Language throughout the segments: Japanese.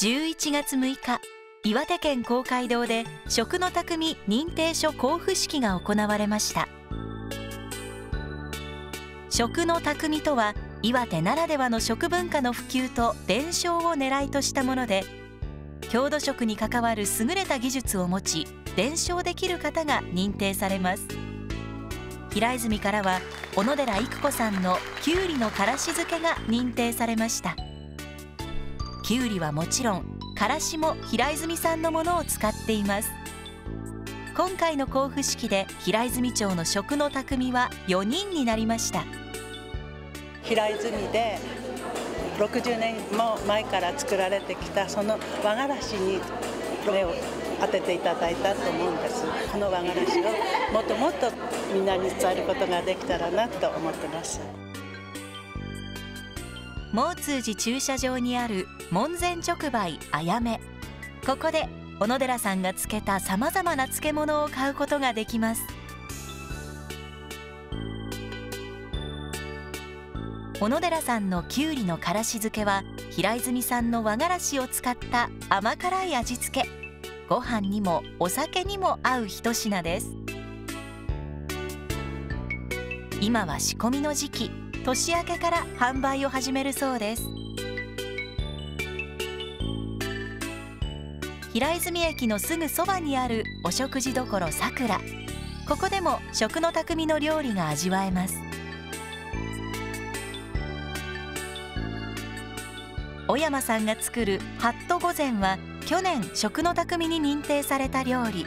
11月6日岩手県公会堂で食の匠認定書交付式が行われました。食の匠とは岩手ならではの食文化の普及と伝承を狙いとしたもので郷土食に関わる優れた技術を持ち伝承できる方が認定されます。平泉からは小野寺育子さんのきゅうりのからし漬けが認定されました。きゅうりはもちろんからしも平泉さんのものを使っています。今回の交付式で平泉町の食の匠は4人になりました。平泉で60年も前から作られてきたその和がらしに目を当てていただいたと思うんです。この和がらしをもっともっとみんなに伝えることができたらなと思ってます。毛通寺駐車場にある門前直売あやめ。ここで小野寺さんが漬けたさまざまな漬物を買うことができます。小野寺さんのきゅうりのからし漬けは平泉さんの和がらしを使った甘辛い味付け。ご飯にもお酒にも合う一品です。今は仕込みの時期。年明けから販売を始めるそうです。平泉駅のすぐそばにあるお食事処さくら。ここでも食の匠の料理が味わえます。小山さんが作るハット御前は去年食の匠に認定された料理。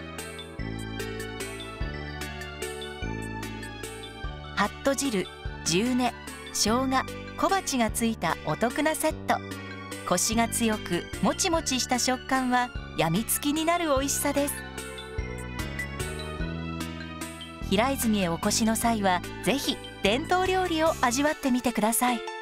ハット汁重根生姜小鉢がついたお得なセット。コシが強くもちもちした食感はやみつきになる美味しさです。平泉へお越しの際はぜひ伝統料理を味わってみてください。